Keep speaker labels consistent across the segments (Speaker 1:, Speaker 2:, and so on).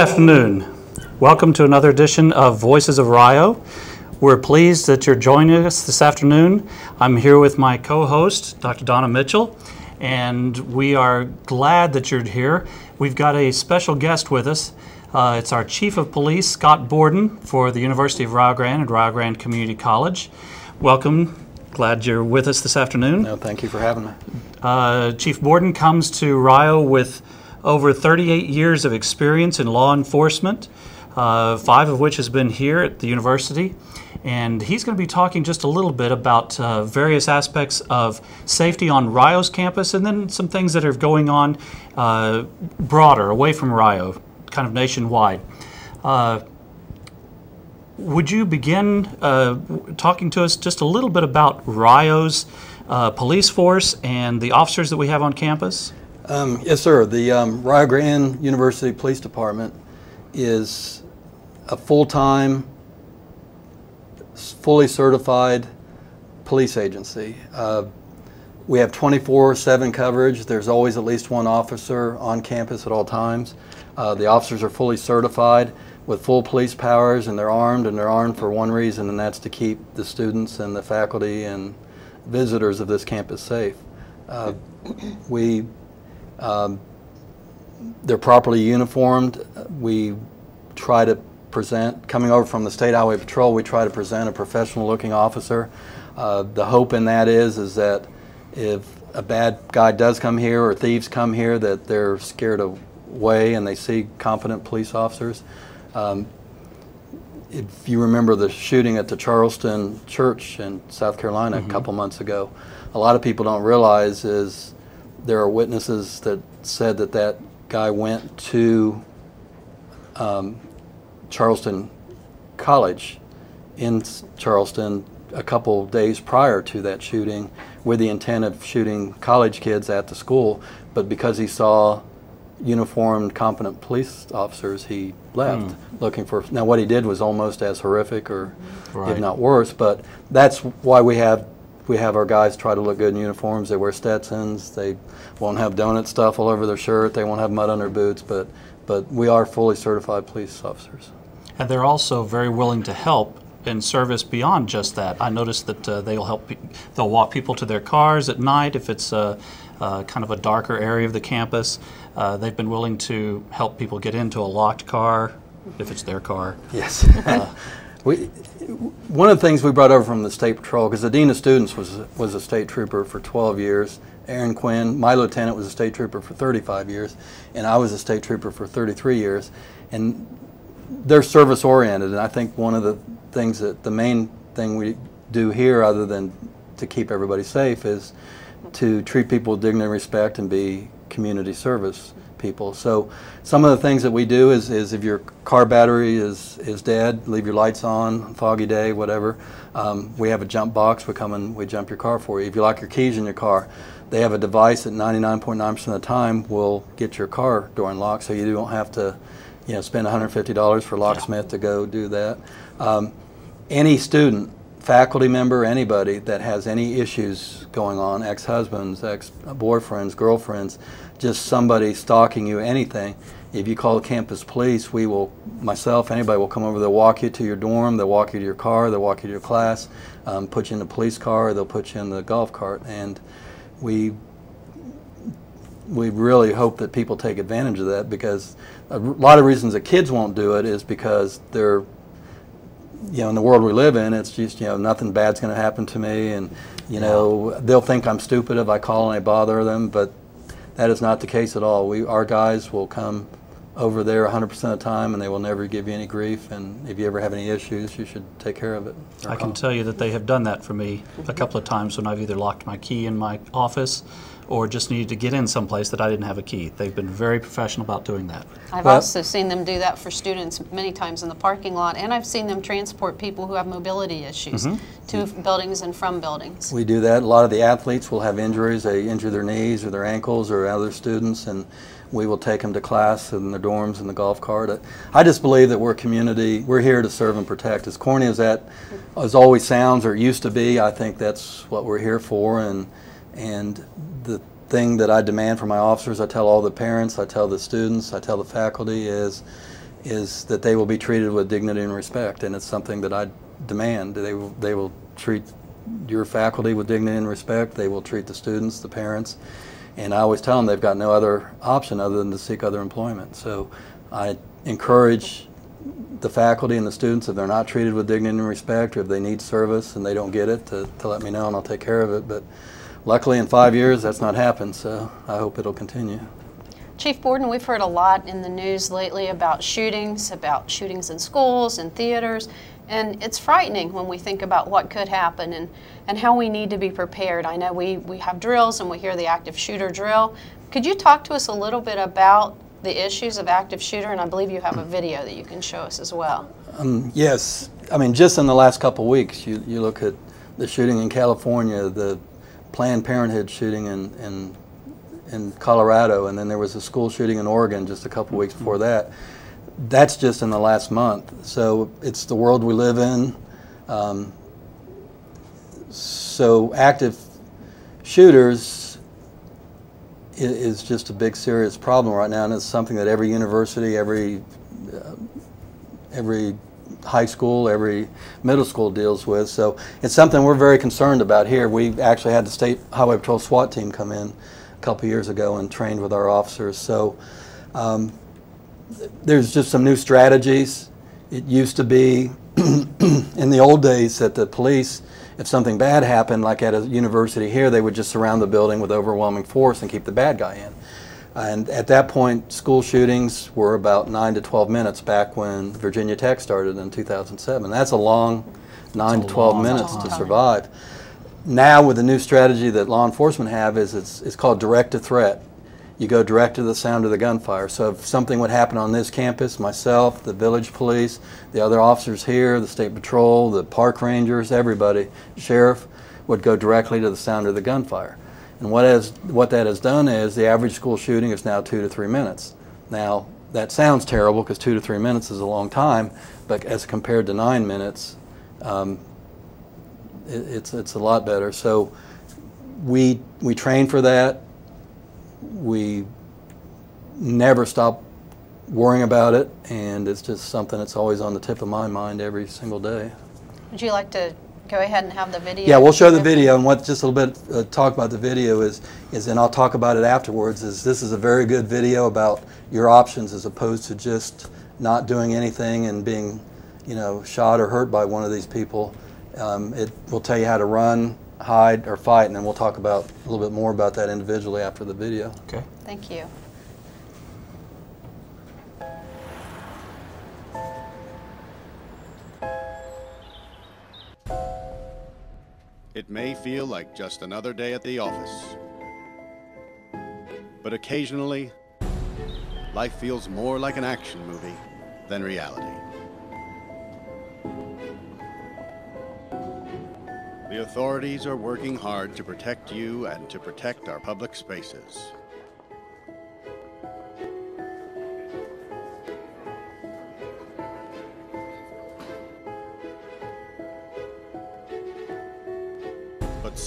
Speaker 1: Good afternoon. Welcome to another edition of Voices of Rio. We're pleased that you're joining us this afternoon. I'm here with my co host, Dr. Donna Mitchell, and we are glad that you're here. We've got a special guest with us. Uh, it's our Chief of Police, Scott Borden, for the University of Rio Grande and Rio Grande Community College. Welcome. Glad you're with us this afternoon.
Speaker 2: No, thank you for having me.
Speaker 1: Uh, Chief Borden comes to Rio with over 38 years of experience in law enforcement, uh, five of which has been here at the university. And he's going to be talking just a little bit about uh, various aspects of safety on Rio's campus and then some things that are going on uh, broader, away from Rio, kind of nationwide. Uh, would you begin uh, talking to us just a little bit about Rio's uh, police force and the officers that we have on campus?
Speaker 2: Um, yes, sir. The um, Rio Grande University Police Department is a full-time, fully certified police agency. Uh, we have 24-7 coverage. There's always at least one officer on campus at all times. Uh, the officers are fully certified with full police powers and they're armed and they're armed for one reason and that's to keep the students and the faculty and visitors of this campus safe. Uh, we, um, they're properly uniformed. We try to present, coming over from the State Highway Patrol, we try to present a professional looking officer. Uh, the hope in that is, is that if a bad guy does come here or thieves come here that they're scared away and they see competent police officers. Um, if you remember the shooting at the Charleston Church in South Carolina mm -hmm. a mm-hmm. couple months ago, a lot of people don't realize is there are witnesses that said that that guy went to um, Charleston College in Charleston a couple days prior to that shooting with the intent of shooting college kids at the school, but because he saw uniformed, competent police officers, he left mm. looking for. Now, what he did was almost as horrific, or right. if not worse. But that's why we have we have our guys try to look good in uniforms. They wear Stetsons. They won't have donut stuff all over their shirt. They won't have mud on their boots. But but we are fully certified police officers.
Speaker 1: And they're also very willing to help in service beyond just that. I noticed that uh, they'll help. they'll walk people to their cars at night if it's uh, uh, kind of a darker area of the campus. Uh, they've been willing to help people get into a locked car if it's their car.
Speaker 2: Yes. Uh, we, one of the things we brought over from the State Patrol, because the Dean of Students was, was a state trooper for 12 years, Aaron Quinn, my lieutenant was a state trooper for 35 years, and I was a state trooper for 33 years. And they're service oriented, and I think one of the things that the main thing we do here, other than to keep everybody safe, is to treat people with dignity and respect and be community service people. So some of the things that we do is, is if your car battery is, is dead, leave your lights on, foggy day, whatever. Um, we have a jump box. We come and we jump your car for you. If you lock your keys in your car, they have a device that 99.9% of the time will get your car door unlocked, so you don't have to, you know, spend $150 for locksmith yeah. to go do that. Um, any student faculty member, anybody that has any issues going on, ex-husbands, ex-boyfriends, girlfriends, just somebody stalking you, anything, if you call the campus police, we will, myself, anybody will come over, they'll walk you to your dorm, they'll walk you to your car, they'll walk you to your class, um, put you in the police car, they'll put you in the golf cart, and we we really hope that people take advantage of that because a lot of reasons that kids won't do it is because they're you know, in the world we live in, it's just, you know, nothing bad's going to happen to me. And, you know, they'll think I'm stupid if I call and I bother them, but that is not the case at all. We, our guys will come over there 100% of the time and they will never give you any grief. And if you ever have any issues, you should take care of it.
Speaker 1: I can tell you that they have done that for me a couple of times when I've either locked my key in my office or just needed to get in someplace that I didn't have a key. They've been very professional about doing that.
Speaker 3: I've well, also seen them do that for students many times in the parking lot, and I've seen them transport people who have mobility issues mm -hmm. to buildings and from buildings.
Speaker 2: We do that. A lot of the athletes will have injuries. They injure their knees or their ankles or other students, and we will take them to class in the dorms in the golf cart. I just believe that we're a community. We're here to serve and protect. As corny as that as always sounds or used to be, I think that's what we're here for. And and the thing that I demand from my officers, I tell all the parents, I tell the students, I tell the faculty is is that they will be treated with dignity and respect, and it's something that I demand. They will, they will treat your faculty with dignity and respect. They will treat the students, the parents, and I always tell them they've got no other option other than to seek other employment. So I encourage the faculty and the students, if they're not treated with dignity and respect, or if they need service and they don't get it, to, to let me know and I'll take care of it. But luckily, in five years, that's not happened, so I hope it'll continue.
Speaker 3: Chief Borden, we've heard a lot in the news lately about shootings, about shootings in schools and theaters, and it's frightening when we think about what could happen and, and how we need to be prepared. I know we, we have drills and we hear the active shooter drill. Could you talk to us a little bit about the issues of active shooter? And I believe you have a video that you can show us as well.
Speaker 2: Um, yes. I mean, just in the last couple of weeks, you, you look at the shooting in California, the Planned Parenthood shooting in, in, in Colorado, and then there was a school shooting in Oregon just a couple weeks before that that's just in the last month. So it's the world we live in. Um, so active shooters is, just a big serious problem right now, and it's something that every university, every uh, every high school, every middle school deals with. So it's something we're very concerned about here. We actually had the state highway patrol SWAT team come in a couple years ago and trained with our officers. So. Um, there's just some new strategies. It used to be in the old days that the police, if something bad happened, like at a university here, they would just surround the building with overwhelming force and keep the bad guy in. And at that point, school shootings were about 9 to 12 minutes back when Virginia Tech started in 2007. That's a long 9 to 12 long minutes to survive. Now with the new strategy that law enforcement have is it's, it's called direct to threat you go direct to the sound of the gunfire. So if something would happen on this campus, myself, the village police, the other officers here, the state patrol, the park rangers, everybody, sheriff, would go directly to the sound of the gunfire. And what, has, what that has done is the average school shooting is now two to three minutes. Now, that sounds terrible because two to three minutes is a long time, but as compared to nine minutes, um, it, it's, it's a lot better. So we, we train for that we never stop worrying about it, and it's just something that's always on the tip of my mind every single day.
Speaker 3: Would you like to go ahead and have the video?
Speaker 2: Yeah, we'll show the video, and what just a little bit uh, talk about the video is, is, and I'll talk about it afterwards. Is this is a very good video about your options as opposed to just not doing anything and being, you know, shot or hurt by one of these people. Um, it will tell you how to run, hide or fight, and then we'll talk about a little bit more about that individually after the video.
Speaker 1: Okay.
Speaker 3: Thank you.
Speaker 4: It may feel like just another day at the office. But occasionally, life feels more like an action movie than reality. The authorities are working hard to protect you and to protect our public spaces.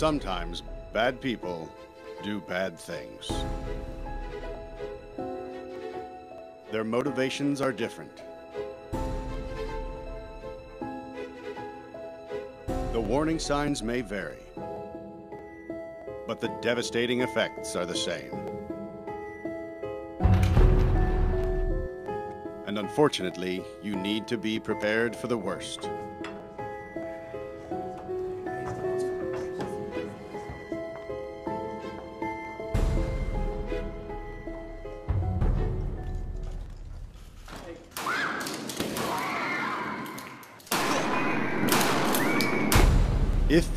Speaker 4: Sometimes bad people do bad things. Their motivations are different. The warning signs may vary, but the devastating effects are the same. And unfortunately, you need to be prepared for the worst.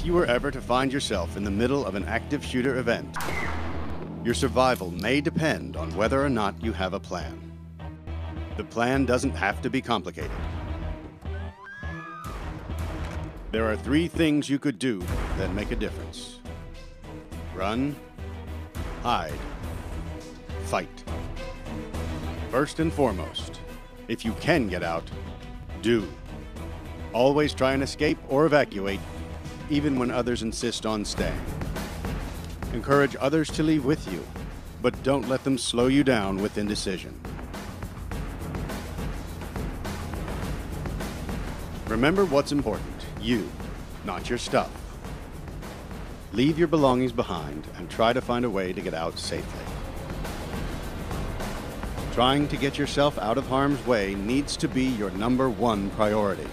Speaker 4: You were ever to find yourself in the middle of an active shooter event, your survival may depend on whether or not you have a plan. The plan doesn't have to be complicated. There are three things you could do that make a difference. Run, hide, fight. First and foremost, if you can get out, do. Always try and escape or evacuate even when others insist on staying. Encourage others to leave with you, but don't let them slow you down with indecision. Remember what's important you, not your stuff. Leave your belongings behind and try to find a way to get out safely. Trying to get yourself out of harm's way needs to be your number one priority.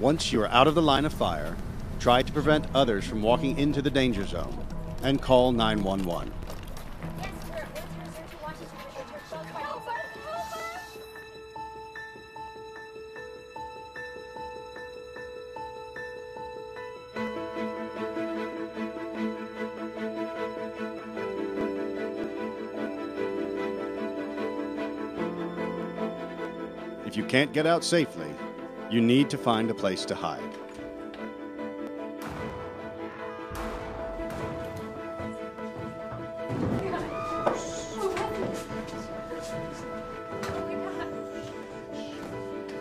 Speaker 4: Once you are out of the line of fire, try to prevent others from walking into the danger zone and call 911.
Speaker 5: Yes, sir. Wheelchair search to Washington. Wheelchair close by. Help us! Help us!
Speaker 4: If you can't get out safely, you need to find a place to hide.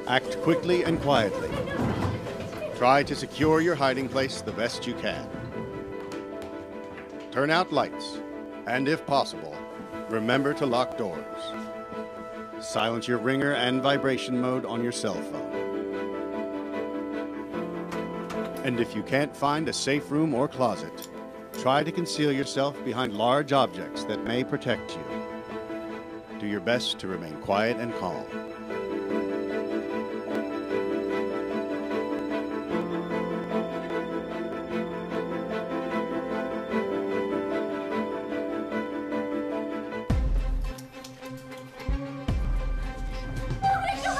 Speaker 4: Act quickly and quietly. Try to secure your hiding place the best you can. Turn out lights, and if possible, remember to lock doors. Silence your ringer and vibration mode on your cell phone. And if you can't find a safe room or closet, try to conceal yourself behind large objects that may protect you. Do your best to remain quiet and calm.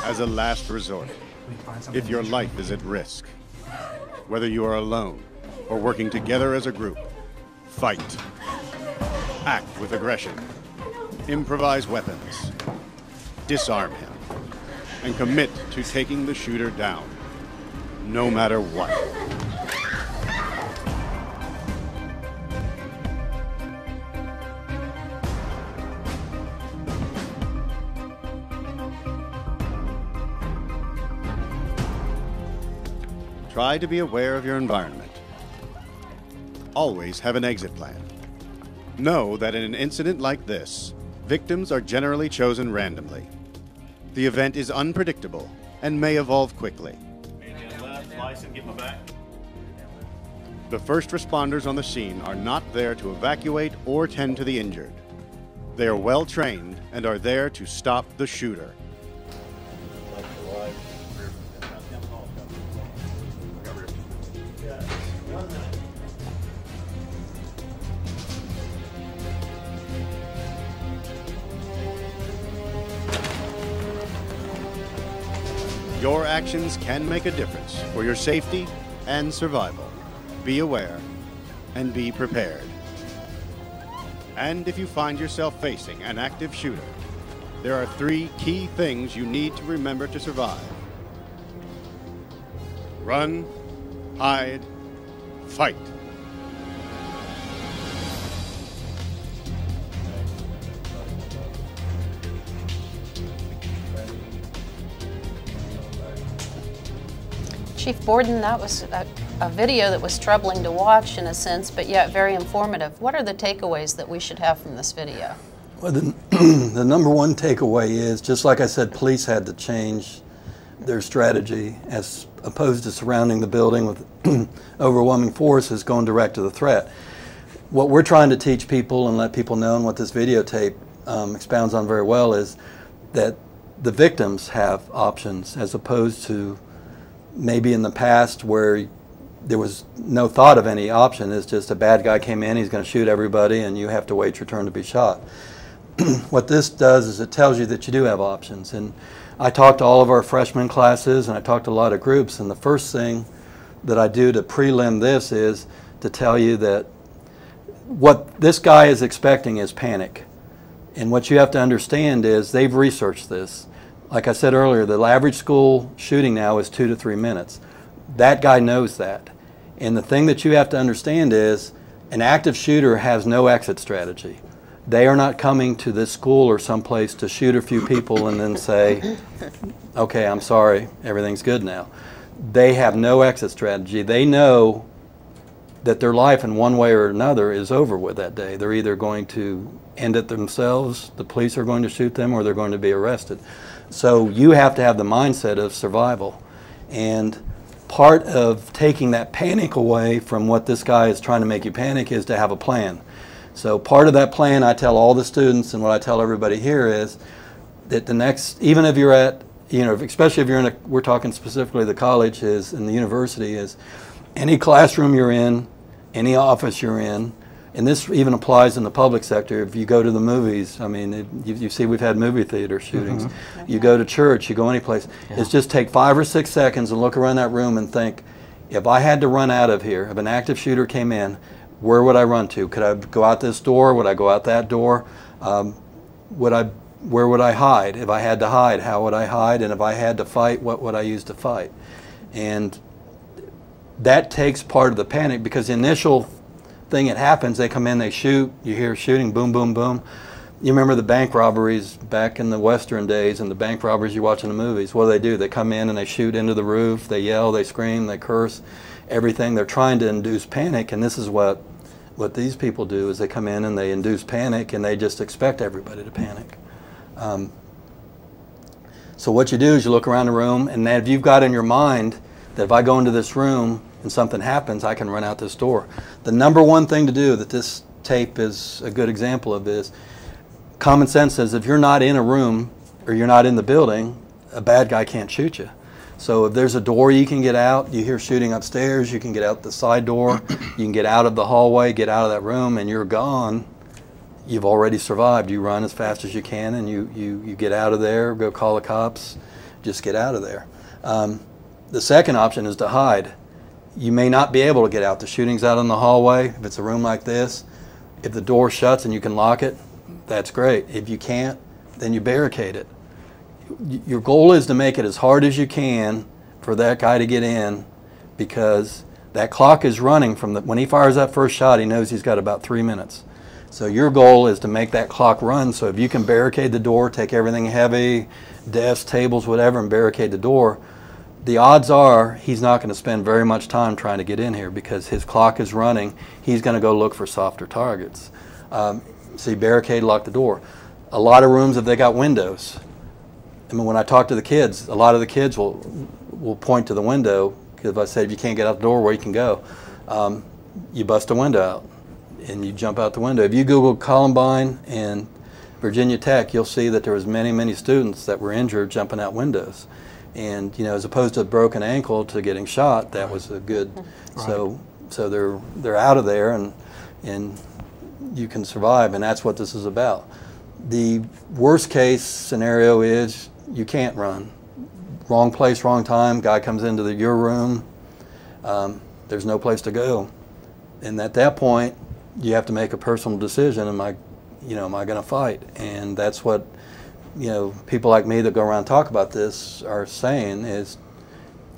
Speaker 4: As a last resort, if your life is at risk, whether you are alone or working together as a group, fight. Act with aggression. Improvise weapons. Disarm him. And commit to taking the shooter down, no matter what. Try to be aware of your environment. Always have an exit plan. Know that in an incident like this, victims are generally chosen randomly. The event is unpredictable and may evolve quickly. The first responders on the scene are not there to evacuate or tend to the injured. They are well trained and are there to stop the shooter. Actions can make a difference for your safety and survival. Be aware and be prepared. And if you find yourself facing an active shooter, there are three key things you need to remember to survive run, hide, fight.
Speaker 3: Chief Borden, that was a, a video that was troubling to watch in a sense, but yet very informative. What are the takeaways that we should have from this video?
Speaker 2: Well, the, the number one takeaway is just like I said, police had to change their strategy as opposed to surrounding the building with overwhelming forces going direct to the threat. What we're trying to teach people and let people know, and what this videotape um, expounds on very well, is that the victims have options as opposed to maybe in the past where there was no thought of any option. It's just a bad guy came in, he's going to shoot everybody, and you have to wait your turn to be shot. what this does is it tells you that you do have options. And I talked to all of our freshman classes, and I talked to a lot of groups, and the first thing that I do to prelim this is to tell you that what this guy is expecting is panic. And what you have to understand is they've researched this. Like I said earlier, the average school shooting now is two to three minutes. That guy knows that. And the thing that you have to understand is an active shooter has no exit strategy. They are not coming to this school or someplace to shoot a few people and then say, okay, I'm sorry, everything's good now. They have no exit strategy. They know that their life in one way or another is over with that day. They're either going to end it themselves, the police are going to shoot them, or they're going to be arrested. So you have to have the mindset of survival. And part of taking that panic away from what this guy is trying to make you panic is to have a plan. So part of that plan I tell all the students and what I tell everybody here is that the next, even if you're at, you know, especially if you're in a, we're talking specifically the college is and the university is, any classroom you're in, any office you're in, and this even applies in the public sector. If you go to the movies, I mean, it, you, you see we've had movie theater shootings. You go to church, you go any place. It's just take five or six seconds and look around that room and think, if I had to run out of here, if an active shooter came in, where would I run to? Could I go out this door? Would I go out that door? Um, would I, where would I hide? If I had to hide, how would I hide? And if I had to fight, what would I use to fight? And that takes part of the panic because the initial thing that happens, they come in, they shoot, you hear shooting, boom, boom, boom. You remember the bank robberies back in the Western days and the bank robberies you watch in the movies. What do they do? They come in and they shoot into the roof, they yell, they scream, they curse, everything. They're trying to induce panic, and this is what what these people do is they come in and they induce panic and they just expect everybody to panic. Um, so what you do is you look around the room and if you've got in your mind that if I go into this room and something happens, I can run out this door. The number one thing to do that this tape is a good example of is common sense says if you're not in a room or you're not in the building, a bad guy can't shoot you. So if there's a door you can get out, you hear shooting upstairs, you can get out the side door, you can get out of the hallway, get out of that room, and you're gone. You've already survived. You run as fast as you can, and you, you, you get out of there, go call the cops, just get out of there. Um, the second option is to hide. You may not be able to get out. The shooting's out in the hallway. If it's a room like this, if the door shuts and you can lock it, that's great. If you can't, then you barricade it your goal is to make it as hard as you can for that guy to get in because that clock is running from the when he fires that first shot he knows he's got about three minutes so your goal is to make that clock run so if you can barricade the door take everything heavy desks tables whatever and barricade the door the odds are he's not going to spend very much time trying to get in here because his clock is running. He's going to go look for softer targets. Um, you barricade lock the door. A lot of rooms if they got windows I mean, when I talk to the kids, a lot of the kids will will point to the window. Because if I say if you can't get out the door, where you can go, um, you bust a window out and you jump out the window. If you Google Columbine and Virginia Tech, you'll see that there was many many students that were injured jumping out windows, and you know as opposed to a broken ankle to getting shot, that was a good.
Speaker 1: Right.
Speaker 2: So so they're they're out of there and and you can survive, and that's what this is about. The worst case scenario is you can't run. Wrong place, wrong time. Guy comes into the, your room. Um, there's no place to go, and at that point, you have to make a personal decision. Am I, you know, am I going to fight? And that's what, you know, people like me that go around talk about this are saying is,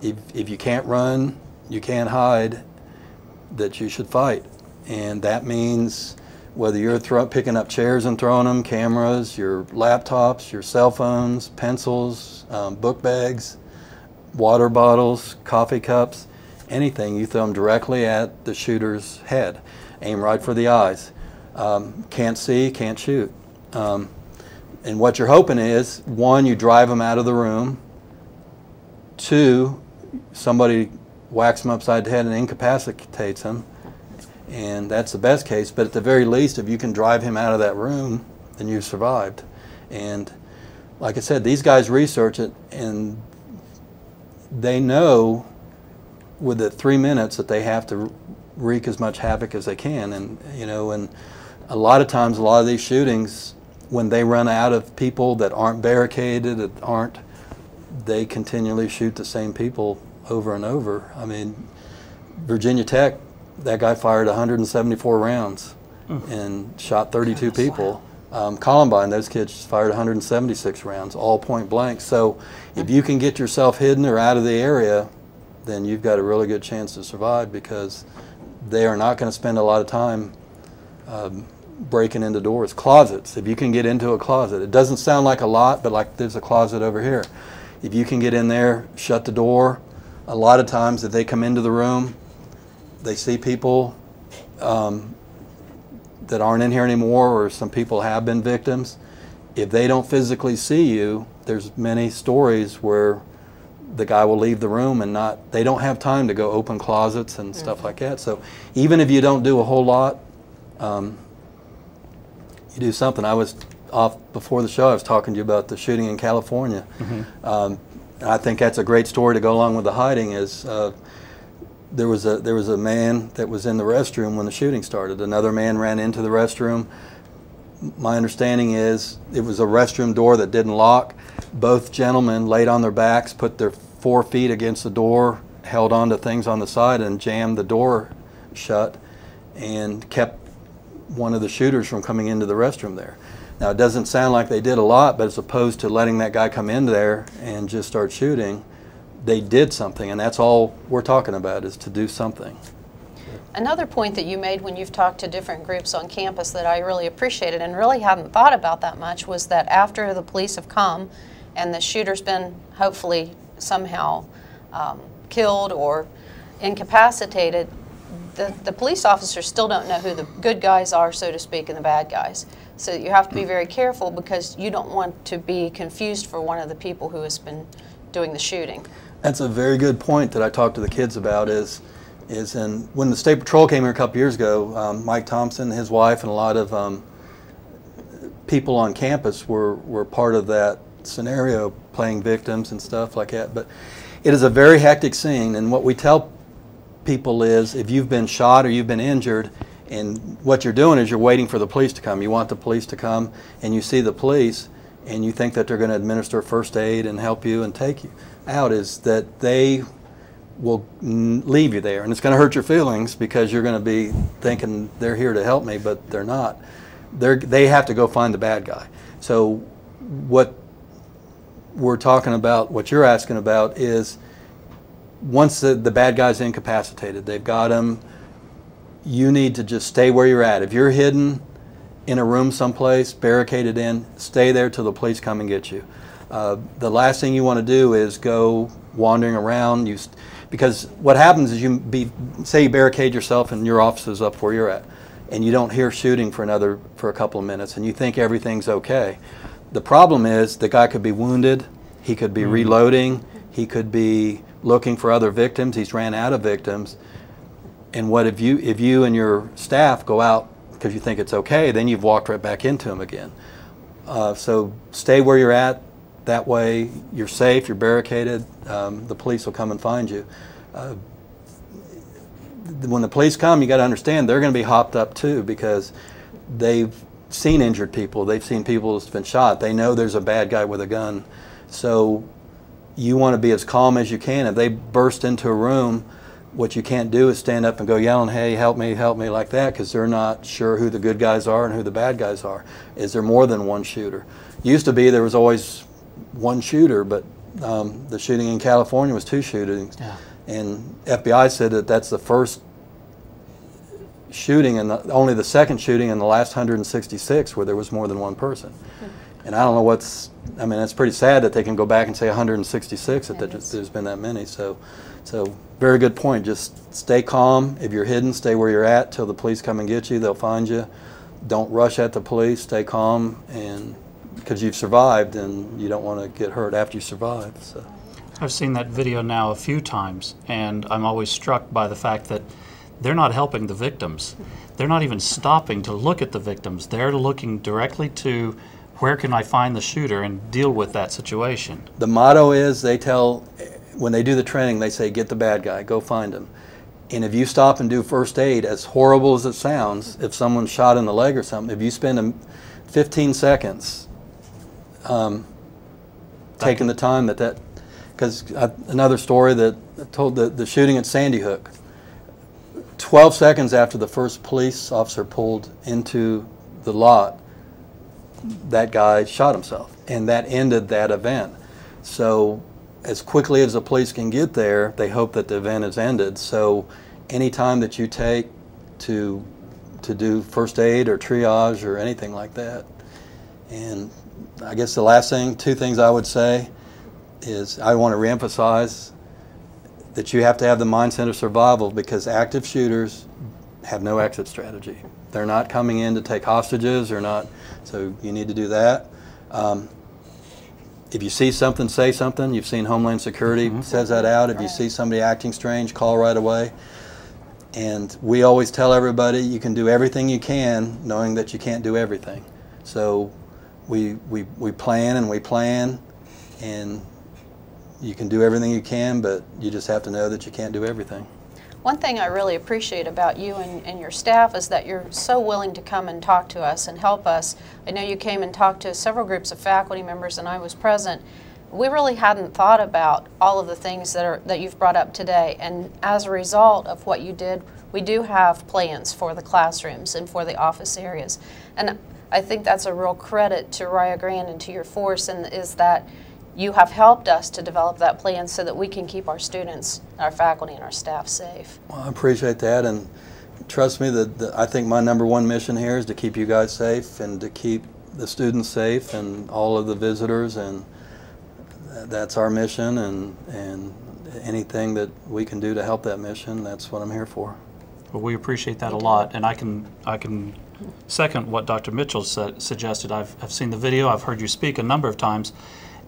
Speaker 2: if if you can't run, you can't hide, that you should fight, and that means whether you're picking up chairs and throwing them, cameras, your laptops, your cell phones, pencils, um, book bags, water bottles, coffee cups, anything, you throw them directly at the shooter's head. Aim right for the eyes. Um, can't see, can't shoot. Um, and what you're hoping is, one, you drive them out of the room. Two, somebody whacks them upside the head and incapacitates them and that's the best case. But at the very least, if you can drive him out of that room, then you've survived. And like I said, these guys research it, and they know with the three minutes that they have to wreak as much havoc as they can. And you know, and a lot of times, a lot of these shootings, when they run out of people that aren't barricaded, that aren't, they continually shoot the same people over and over. I mean, Virginia Tech that guy fired 174 rounds and shot 32 people. Um, Columbine, those kids fired 176 rounds, all point blank. So if you can get yourself hidden or out of the area, then you've got a really good chance to survive because they are not going to spend a lot of time um, breaking into doors. Closets, if you can get into a closet. It doesn't sound like a lot, but like there's a closet over here. If you can get in there, shut the door, a lot of times if they come into the room, they see people um, that aren't in here anymore, or some people have been victims. If they don't physically see you, there's many stories where the guy will leave the room and not. They don't have time to go open closets and stuff like that. So even if you don't do a whole lot, um, you do something. I was off before the show. I was talking to you about the shooting in California. Um, and I think that's a great story to go along with the hiding. Is uh, there was a there was a man that was in the restroom when the shooting started. Another man ran into the restroom. My understanding is it was a restroom door that didn't lock. Both gentlemen laid on their backs, put their four feet against the door, held onto things on the side, and jammed the door shut, and kept one of the shooters from coming into the restroom there. Now it doesn't sound like they did a lot, but as opposed to letting that guy come in there and just start shooting, they did something, and that's all we're talking about is to do something.
Speaker 3: Another point that you made when you've talked to different groups on campus that I really appreciated and really hadn't thought about that much was that after the police have come and the shooter's been hopefully somehow um, killed or incapacitated, the, the police officers still don't know who the good guys are, so to speak, and the bad guys. So you have to be very careful because you don't want to be confused for one of the people who has been doing the shooting.
Speaker 2: That's a very good point that I talked to the kids about. Is is in when the state patrol came here a couple years ago, um, Mike Thompson, his wife, and a lot of um, people on campus were were part of that scenario, playing victims and stuff like that. But it is a very hectic scene, and what we tell people is if you've been shot or you've been injured, and what you're doing is you're waiting for the police to come. You want the police to come, and you see the police, and you think that they're going to administer first aid and help you and take you out. Is that they will leave you there, and it's going to hurt your feelings because you're going to be thinking they're here to help me, but they're not. They're, they have to go find the bad guy. So, what we're talking about, what you're asking about, is once the, the bad guy's incapacitated, they've got him. You need to just stay where you're at. If you're hidden in a room someplace, barricaded in, stay there till the police come and get you. Uh, the last thing you want to do is go wandering around. You, st- because what happens is you be say you barricade yourself and your office is up where you're at, and you don't hear shooting for another for a couple of minutes, and you think everything's okay. The problem is the guy could be wounded. He could be reloading. He could be looking for other victims. He's ran out of victims. And what if you if you and your staff go out because you think it's okay, then you've walked right back into them again. Uh, so stay where you're at. That way you're safe. You're barricaded. Um, the police will come and find you. Uh, when the police come, you got to understand they're going to be hopped up too because they've seen injured people. They've seen people that's been shot. They know there's a bad guy with a gun. So you want to be as calm as you can. If they burst into a room, what you can't do is stand up and go yelling, "Hey, help me, help me!" like that, because they're not sure who the good guys are and who the bad guys are. Is there more than one shooter? Used to be there was always one shooter, but um, the shooting in California was two shootings,
Speaker 1: Yeah.
Speaker 2: and FBI said that that's the first shooting and the, only the second shooting in the last 166 where there was more than one person. And I don't know what's. I mean, it's pretty sad that they can go back and say 166 that
Speaker 3: Yeah,
Speaker 2: there-
Speaker 3: it is.
Speaker 2: there's been that many. So, so very good point. Just stay calm. If you're hidden, stay where you're at till the police come and get you. They'll find you. Don't rush at the police. Stay calm, and because you've survived, and you don't want to get hurt after you survive. So.
Speaker 1: I've seen that video now a few times, and I'm always struck by the fact that they're not helping the victims. They're not even stopping to look at the victims. They're looking directly to where can I find the shooter and deal with that situation.
Speaker 2: The motto is they tell, when they do the training, they say, get the bad guy, go find him. And if you stop and do first aid, as horrible as it sounds, if someone's shot in the leg or something, if you spend 15 seconds um, taking the time that that, because another story that told the, the shooting at Sandy Hook, 12 seconds after the first police officer pulled into the lot, that guy shot himself, and that ended that event. So, as quickly as the police can get there, they hope that the event is ended. So, any time that you take to to do first aid or triage or anything like that, and I guess the last thing, two things I would say, is I want to reemphasize that you have to have the mindset of survival because active shooters have no exit strategy. They're not coming in to take hostages or not, so you need to do that. Um, if you see something, say something. You've seen Homeland Security says that out. If you see somebody acting strange, call right away. And we always tell everybody you can do everything you can, knowing that you can't do everything. So we, we, we plan and we plan, and you can do everything you can, but you just have to know that you can't do everything.
Speaker 3: One thing I really appreciate about you and, and your staff is that you're so willing to come and talk to us and help us. I know you came and talked to several groups of faculty members, and I was present. We really hadn't thought about all of the things that are that you've brought up today, and as a result of what you did, we do have plans for the classrooms and for the office areas. And I think that's a real credit to Rio Grande and to your force, and is that you have helped us to develop that plan so that we can keep our students, our faculty, and our staff safe.
Speaker 2: Well, I appreciate that, and trust me that that I think my number one mission here is to keep you guys safe and to keep the students safe and all of the visitors, and that's our mission. And and anything that we can do to help that mission, that's what I'm here for.
Speaker 1: Well, we appreciate that a
Speaker 3: do.
Speaker 1: lot, and I can I can second what Dr. Mitchell sa- suggested. I've I've seen the video. I've heard you speak a number of times,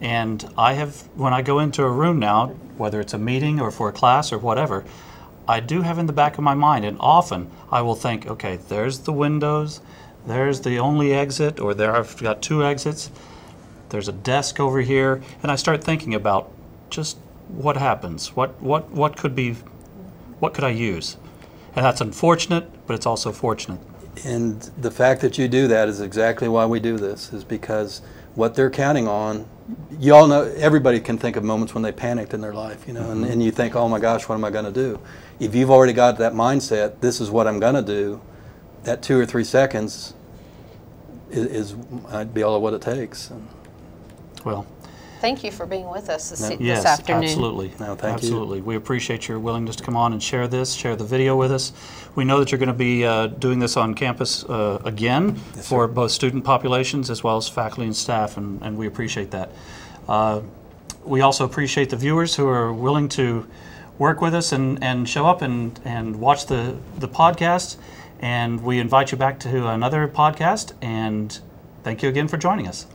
Speaker 1: and I have when I go into a room now, whether it's a meeting or for a class or whatever, I do have in the back of my mind, and often I will think, okay, there's the windows, there's the only exit, or there I've got two exits. There's a desk over here, and I start thinking about just what happens. What what what could be, what could I use? And that's unfortunate, but it's also fortunate.
Speaker 2: And the fact that you do that is exactly why we do this, is because what they're counting on, you all know, everybody can think of moments when they panicked in their life, you know, and, mm-hmm. and you think, oh my gosh, what am I going to do? If you've already got that mindset, this is what I'm going to do, that two or three seconds is, is might be all of what it takes. And
Speaker 1: Well,
Speaker 3: Thank you for being with us this,
Speaker 2: No.
Speaker 3: this
Speaker 1: yes,
Speaker 3: afternoon.
Speaker 1: absolutely.
Speaker 2: No, thank you.
Speaker 1: absolutely. We appreciate your willingness to come on and share this, share the video with us. We know that you're going to be uh, doing this on campus uh, again for both student populations as well as faculty and staff, and, and we appreciate that. Uh, we also appreciate the viewers who are willing to work with us and, and show up and, and watch the, the podcast. And we invite you back to another podcast, and thank you again for joining us.